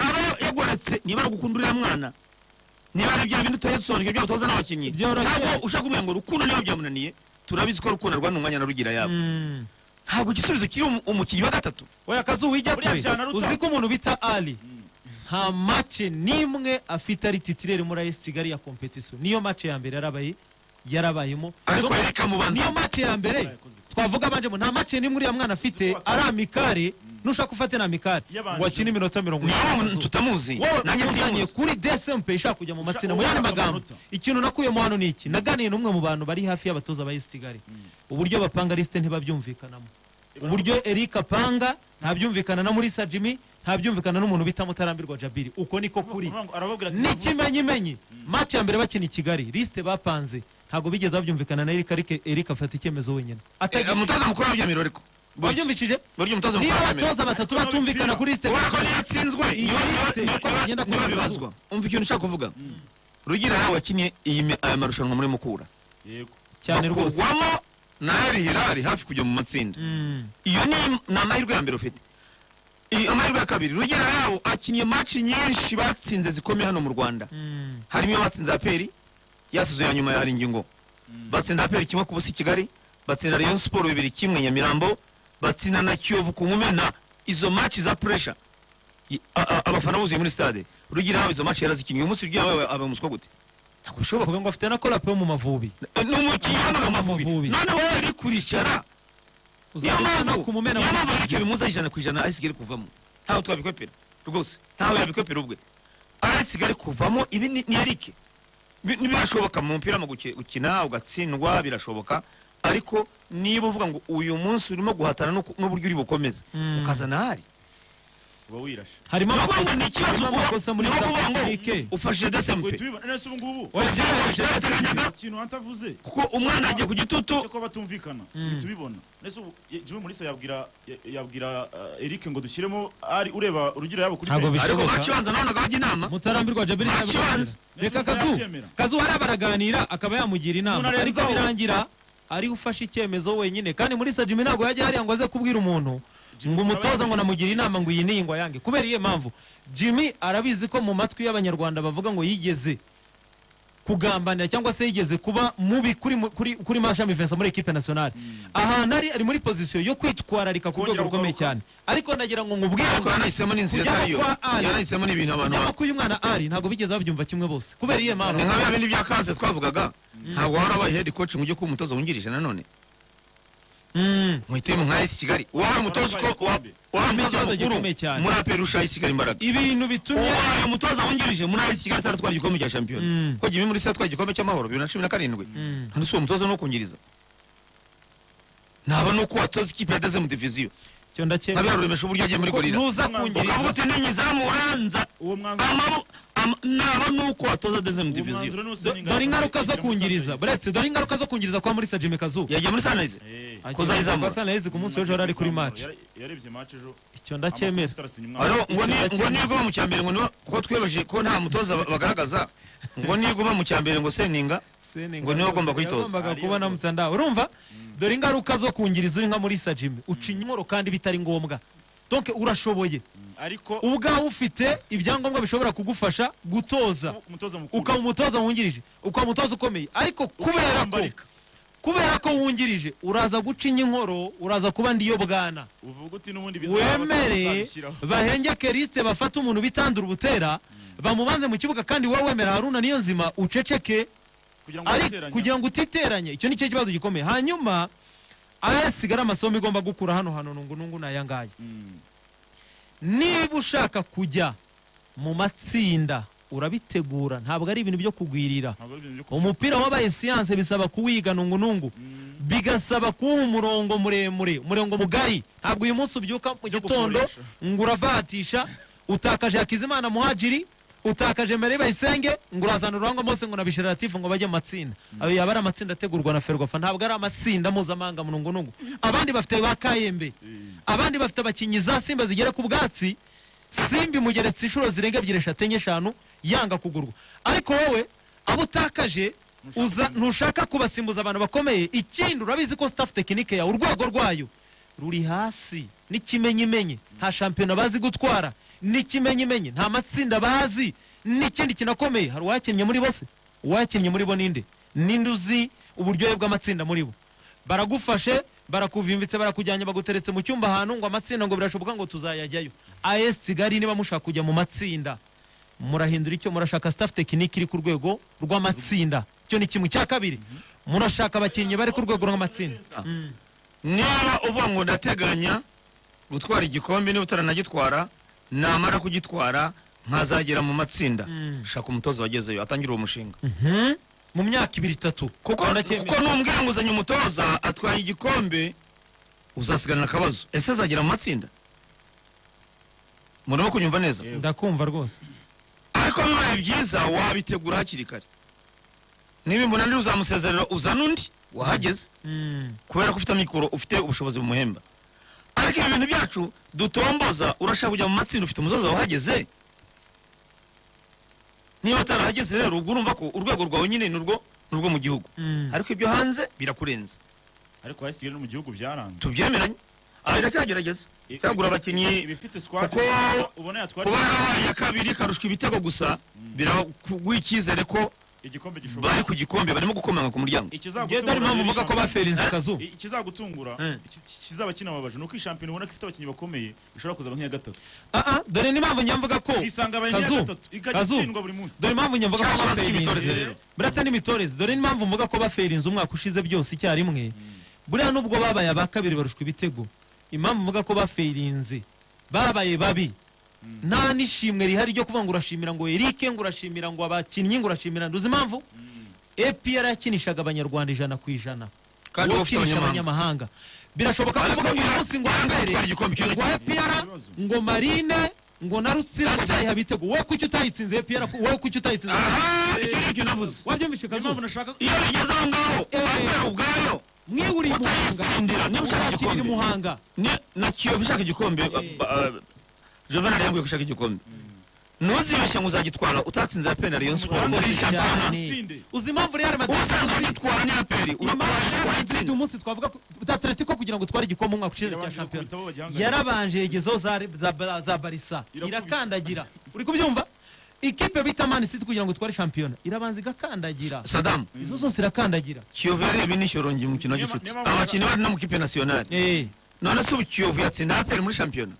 aba yagoretse niba ari ugukunda uriya mwana niba ari bya bindi utoye dusobanukirwa by'abatoza n'abakinnyi Byoroshye. ntabwo ushaka kumenya ngo rukundo niba byamunaniye turabizi ko rukundo arwana umwanya na rugira yabo ntabwo igisubizo kiri umu- umukinnyi wa gatatu oya kazu wijya kure uzi ko umuntu bita ali. Nta mace n'imwe afite ari titirere muri ayesi kigali ya kompetisiyo niyo mace ya mbere yarabaye yarabayemo. Niyo mace ya mbere twavuga abanjemo nta mace n'imwe uriya mwana afite ari amikare nushaka ufate na amikare akine iminota mirongo mpamvu tutamuzi. Nanjye kuri DSMP ishaka kujya mu matsinda mu yandi magambo. ikintu nakuyemo hano ni iki? Naganiye n'umwe mu bantu bari hafi y'abatoza ba esi kigali. Uburyo bapanga lisite ntibabyumvikanamo uburyo Eric apanga ntabyumvikana na muri Jimmy ntabyumvikana n'umuntu bita mutarambirwa Jabiri. Uko niko kuri. N'ikimenyimenyi match ya mbere bakina i Kigali. Lisite bapanze. Ntabwo bigeze babyumvikana na Eric ariko Eric afata icyemezo wenyine. Eh, umutoza mukuru wabyemera ariko mukuru niba abatoza batatu batumvikana kuri lisite ubona ko niyo atsinzwe Iyo niyo- bibazwa umva ikintu ushaka kuvuga? Rugira yawe wakinnye aya marushanwa muri mukura. Yego. Cyane rwose. Bakurwamo na yo hirari hafi kujya mu matsinda. Mm. iyo ni amahirwe ya mbere ufite. Iyi amahirwe ya kabiri. Rugira yawo akinnye maci nyinshi batsinze zikomeye hano mu rwanda. Mm. harimo iyo batsinze aperi yasize ya nyuma ya ingingo batsinda aperi kimwe ku busa i kigali batsinda rayon siporo bibiri kimwe nyamirambo batsinda na kiyovu ku mumena izo maci za puresha abafana buzuye muri stade. Rugira izo maci yarazikinnye uyu munsi rugira yawe aba umuswa gute ntabwo bishoboka bavuga ngo afite na korape yo mu mavubi. Ni umukinnyi hano mu mavubi. Amavubi. none wowe uri kuricara niyo mpamvu niyo mpamvu ariko bimuza ijana ku ijana ayisigari kuvamo. Ntawe twabikwepera rwose. Ntawe yabikwepera ubwe. Ayisigari kuvamo ibi ni erike Bi- ntibirashoboka mu mupira mu guki- gukina ugatsindwa birashoboka ariko niba uvuga ngo uyu munsi urimo guhatana n'uburyo uri bukomeze Mm. ukazana hari uba wirashe. Harimo amakosa ni ikibazo uba- amakosa muri ngo Afrique ufashe desempe uhita ubibona nese ubu ngubu Yateganyaga ikintu hantavuze kuko umwana agiye ku gitutu. Cyo kuba batumvikana. Uhita ubibona nese ubu Jimmy Mulisa yabwira ya- yabwira uh, Eric ngo dushyiremo ari ureba urugira yabo kuri Ntabwo bishoboka. bakibanza nabonaga bajya inama. Mutarambirwa jabiri Nta ntabwo kibanza. reka kazu. Kazu hariya baraganira akaba yamugira inama. Ariko birangira ari we ufashe icyemezo wenyine. Kandi muri sajimi ntabwo yajya hariya ngo aze kubwira umuntu ngo umutoza ngo namugira inama ngo iyi niyi ngo ayange kubera iyihe mpamvu jimmy arabizi ko mu matwi y'abanyarwanda bavuga ngo yigeze kugambanira cyangwa se yigeze kuba mubi kuri kuri kuri mashami Vincent muri equipe nationale. Ahantu ari ari muri position yo kwitwararika ku rwego rukomeye cyane. Ariko nagira ngo nkubwire ngo kujyamo k'uyu mwana ari ntabwo bigeze babyumva kimwe bose. Kubera iyihe mpamvu ni nka bya bindi bya kase twavugaga. Ntabwo wari wabaye head coach ngo ujye kuba umutoza wungirije nanone Muhitemo nka esi kigali. Wabaye umutoza uko wa- wabaye umutoza Ikibazo mukuru muri aperi esi kigali imbaraga ibintu bitumye ubaye umutoza wungirije muri esi kigali ataratwara igikombe cya shampiyona. Mm. ko jimmy muri se yatwaye igikombe cy'amahoro bibiri na cumi na karindwi. Mm. ntabwo si uwo mutoza no kungiriza. Ntaba nuko watoza ikipe yageze mu diviziyo. Nkabiharuremesha uburyo yagiye muri gorira nuza ukavuga kungiriza uti ninyizamuranza uwo mwanzuro amabo am- naba nuko watoza deze mu uwo diviziyo dore ingaruka zo kungiriza buretse dore ingaruka zo kungiriza kwa muri sajime kazu yagiye muri sanayise Eh, Kuzayizamura. sanayezi ku munsi w'ejo yari ari kuri ejo icyo ndacyemera ngo niguma mu cyambere ngo kuko twiyemeje ko nta mutoza ba- bagaragaza ngo niguma mu cyambere ngo seninga. Ngo ni we ugomba mutandao urumva dore ingaruka zo kungiriza uri nka muri sajime uca inkoro kandi bitari ngombwa donc urashoboye. Ariko ubwawe ufite ibyangombwa bishobora kugufasha gutoza. Ukaba umutoza wungirije. Ukaba umutoza ukomeye. Ariko kubera ko kubera ko wungirije uraza gucinya inkoro uraza kuba ndiyo bwana. Wemere bahengeke lisite bafate umuntu bitandura ubutera bamubanze mu kibuga kandi wowe wemera haruna niyo nzima uceceke. Kugira ngo utiteranye. Icyo ni cyo kibazo gikomeye. Hanyuma ayasigara amasomo igomba gukura hano hano nungu nungu n'aya ngaya niba ushaka kujya mu matsinda urabitegura. Ntabwo ari ibintu byo kugwirira. Umupira wabaye siyanse bisaba kuwiga nungu nungu. Mm. bigasaba kuwuha umurongo muremure umurongo mugari. Ntabwo uyu munsi ubyuka mu gitondo ngo uravatisha utakaje hakizimana muhajiri utakaje mbere bayisenge ngo urazana uruhango mose ngo nabishira latifu ngo bajye mu matsinda. Ayo yaba ari amatsinda ategurwa na ferwafa ntabwo ari amatsinda mpuzamahanga mu nungu nungu. Abandi bafite ba kayembe abandi bafite abakinnyi za simba zigera ku bwatsi simba imugeretse inshuro zirenga ebyiri eshatu enye eshanu yanga kugurwa. Ariko wowe abo utakaje uza ntushaka kubasimbuza abantu bakomeye ikindi urabizi ko staff tekinike yawe urwego rwayo ruri hasi n'ikimenyimenyi. Nta shampiyona bazi gutwara. N'ikimenyimenyi nta matsinda bazi n'ikindi kinakomeye. Hari uwakinnye muri bo se? Uwakinnye muri bo ninde ninde uzi uburyohe bw'amatsinda muri bo? Baragufashe barakuvimbitse barakujyanye baguteretse mu cyumba ahantu ngo amatsinda ngo birashoboka ngo tuzayajyayo. As kigali niba mushaka kujya mu matsinda. Murahindura icyo? Murashaka staff tekiniki iri ku rwego rw'amatsinda. Icyo ni kimwe. Cya kabiri murashaka abakinnyi bari ku rwego rw'amatsinda. Niba uvuga ngo ndateganya gutwara igikombe niba utaranagitwara namara kugitwara nkazagera mu matsinda. Mm. shaka umutoza wagezeyo atangire uwo mushinga. Mhm. mu myaka ibiri itatu. Kuko numbwira ngo uzanye umutoza atwaye igikombe uzasigarana akabazo ese azagera mu matsinda? Murimo kunyumva neza? Ndakumva rwose. Ariko bibaye byiza wabitegura hakiri kare. Niba imbonanira uzamusezerera uzana undi wahageze. Mm. kubera ko ufite amikoro ufite ubushobozi bumuhemba ariko ibi bintu byacu dutomboza urashaka kujya mu matsinda ufite umutoza wahageze? Niba atarahageze rero ubwo urumva ko urwego rwawe nyine ni urwo ni urwo mu gihugu. Mm. ariko ibyo hanze birakurenze. Ariko hasi kigali no mu gihugu byaranze. Tubyemeranye. Aha iracyageragereza cyagura abakinnyi. kuko- kuba yarabaye iya kabiri karushwa ibitego gusa biraguha icyizere ko igikombe gishobora bari ku gikombe barimo gukomanga ku muryango. Njye dore impamvu mvuga ko baferinze akazu ikizagutungura Eh. kizaba kinababaje. Ni uko iyi shampiyona ubona ko ifite abakinnyi bakomeye ishobora kuzaba nk'iya gatatu. Ah, ah, dore n'impamvu njya mvuga ko isanga abaye nk'iya kazu gatatu. Ikajya kazu itsindwa buri munsi. dore impamvu njya mvuga ko baferinze buretse n'imitoreze dore n'impamvu mvuga ko baferinze umwaka ushize byose icyarimwe. Buriya nubwo babaye aba kabiri barushwa ibitego. Impamvu mvuga ko baferinze babaye babi. Nta n'ishimwe rihari ryo kuvuga ngo urashimira ngo Eric ngo urashimira ngo abakinnyi ngo urashimira nduzi impamvu? APR yakinishaga abanyarwanda ijana ku ijana. Kandi ukinisha abanyamahanga. birashoboka Ariko kuvuga ngo uyu munsi ngo cy'u ngo Ibibazo. ngo marine ngo na rutsira bitego. Wowe kuki utayitsinze APR wowe kuki utayitsinze aha icyo ni icyo navuze. mpamvu kazuba nashaka iyo bigeze aho ngaho Eh. apera ubwayo mwihuriye muhanga. niba ushaka igikombe na kiyovu ushaka igikombe juvenal yambwiye ko ushaka igikombe ntuzibeshye ngo uzagitwara utatsinze aperi na rayon sport muri shampiyona uzi impamvu real madrid usanzwe ugitwara ni aperi urayitsinda umunsi twavuga ko atletico kugira ngo utware igikombe umwaka ushize cya shampiyona yarabanje yegezeho za, za, Irakubita. irakandagira. Uri kubyumva? Ikipe bita man city kugira ngo utware shampiyona irabanza igakandagira. Sadamu izo zose irakandagira. Kiyovu yareba inishorongi mu mukino wa Niyo- gicuti. Niyo mpamvu- abakinnyi bari no mu kipe nasiyonari Eh, none se ubu kiyovu yatsinda aperi muri shampiyona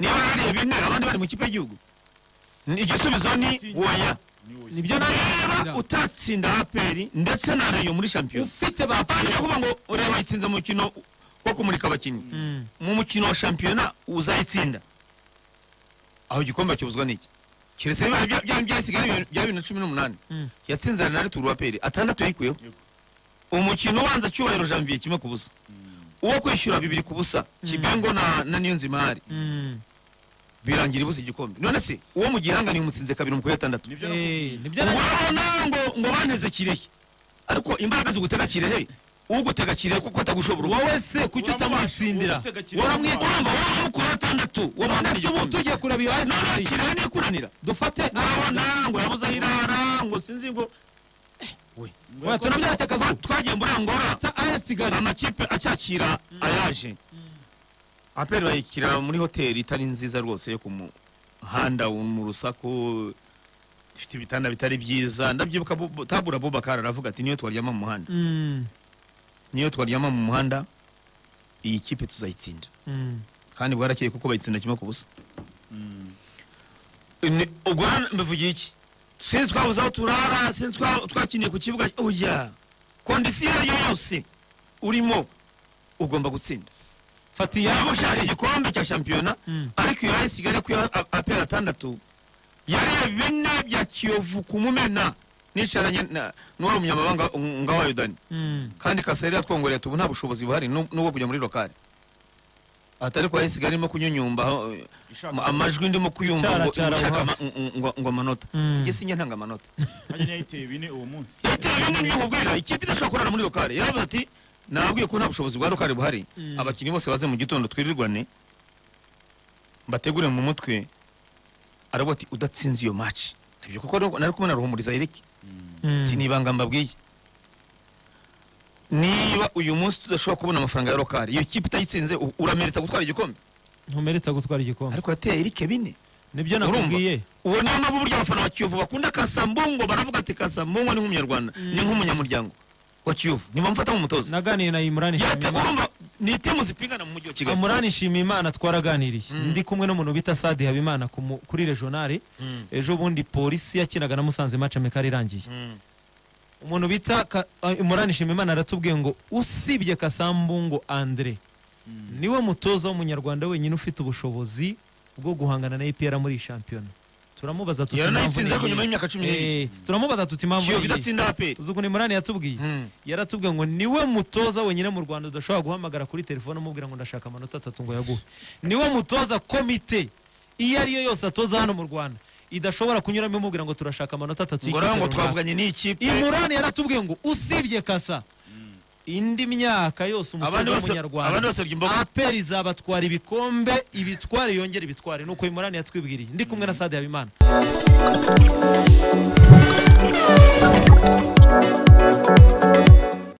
niba yareba ine abandi bari mu kipe y'igihugu igisubizo ni woya ni byo nawe utatsinda aperi ndetse na rayo muri shampiyona ufite ba apana kuvuga ngo ureba mu mukino wo kumurika abakinnyi Mm. mu mukino wa shampiyona uzayitsinda aho igikombe kibuzwa n'iki keretse bya- byasigaye bya bibiri na cumi n'umunani Mm. yatsinze arenari turu aperi atandatu yayikuyeho umukino ubanza cyubahiro janvier kimwe ku busa uwo kwishyura bibiri ku busa kibengo na, na niyo nzimahari Mm. birangira ibuze igikombe none se uwo mu gihanganiye umutsinze kabiri mu kwa gatandatu ni byo nakubwiye. Eh, ni byo nawe urabona ngo ngo banteze kirehe ariko imbaraga zigutega kirehe ugutega kirehe kuko atagushobora wowe se kuki waramwitsindira urumva wowe ku gatandatu none wabonye se ubu tugiye kureba iyo hasi kirehe niyo kunanira dufate urabona ngo yabuze aho irara ngo sinzi ngo Tunabyara cyakazu twagiye muri angora ta aya kigali amakipe acyakira ayaje. Aperi bayikira muri hoteli itari nziza rwose yo ku muhanda mu rusaku ifite ibitanda bitari byiza. Ndabyibuka Bu- tabura bubakari aravuga ati niyo twaryama mu muhanda. Mm, niyo twaryama mu muhanda iyi kipe tuzayitsinda. Mm. kandi bwarakeye kuko bayitsinda kimwe ku busa. Mm. Ubwo mbivugiye iki? Sinzi twabuze aho turara sinzi twa- twakiniye ku kibuga oya kondisiyo iyo ari yo yose urimo ugomba gutsinda fata iya ushaka igikombe cya shampiyona Mm. ariko iyo yasigaye ku apera atandatu yariye bine bya kiyovu ku mumena nicaranye n'uwari umunyamabanga nga wayo dani Mm. kandi kaseri yatwongoreye ati ubu nta bushobozi buhari nu- n'ubwo kujya muri lokale atari ko yasigaye arimo kunyunyumba amajwi ndimo kuyumva ngo ngo- amanota. Mm. njye sinjye ntanga amanota. Nanjye nayiteye bine uwo munsi. Yateye bine niyo mubwira ikipe idashobora kurara muri lokale. Yaravuze ati nabwiye ko nta bushobozi bwa lokale buhari. Mm. abakinnyi bose baze mu gitondo twirirwane mbategure mu mutwe. Aravuga ati udatsinze iyo match. Nibyo kuko nari kumwe na ruhumuriza Eric. Mm. ati ni ibanga mbabwiye. Niba uyu munsi tudashobora kubona amafaranga ya rokari iyo kipe itayitsinze u- uramerita gutwara igikombe? Ntumerita gutwara igikombe. Ariko yateye erike bine ni byo nakubwiye. Uwo niyo mpamvu burya abafana ba kiyovu bakunda kasambungo baravuga ati kasambungo ni nk'umunyarwanda ni nk'umunyamuryango wa kiyovu. Ntibamufata nk'umutoza naganiye na imurani urumva ni timu zipingana mu mujyi wa kigali. Amurani Nshimiyimana twaraganiriye ndi kumwe n'umuntu bita Sadi Habimana ku mu- kuri regionale Mm. ejo bundi polisi yakinaga na Musanze match amikari irangiye. Mm. Umuntu bita ah, Imurani Nshimiyimana aratubwiye ngo usibye Kasambungo Andre ni we mutoza w'umunyarwanda wenyine ufite ubushobozi bwo guhangana na APR muri iyi shampiyona turamubaza tuti impamvu ariko ni nyuma iyihe? y'imyaka cumi n'ibiri. Eh, turamubaza tuti impamvu kiyovu ni iyihe? idatsinda aperi uzi ukuntu Imurani yatubwiye Mm. yaratubwiye ngo ni we mutoza wenyine mu rwanda udashobora guhamagara kuri telefone umubwira ngo ndashaka amanota atatu ngo yaguhe ni we mutoza komite iyo ariyo yose atoza hano mu rwanda idashobora kunyuramo imubwira ngo turashaka amanota atatu y'ikitaro ngo twavuganye n'ikipe. Imurani yaratubwiye ngo usibye kasa. Indi myaka yose umutoza w'umunyarwanda. aperi izabatwara ibikombe ibitware yongere ibitware. Ni uko imurani yatwibwiriye. Ndi kumwe na sade habimana. Thank you.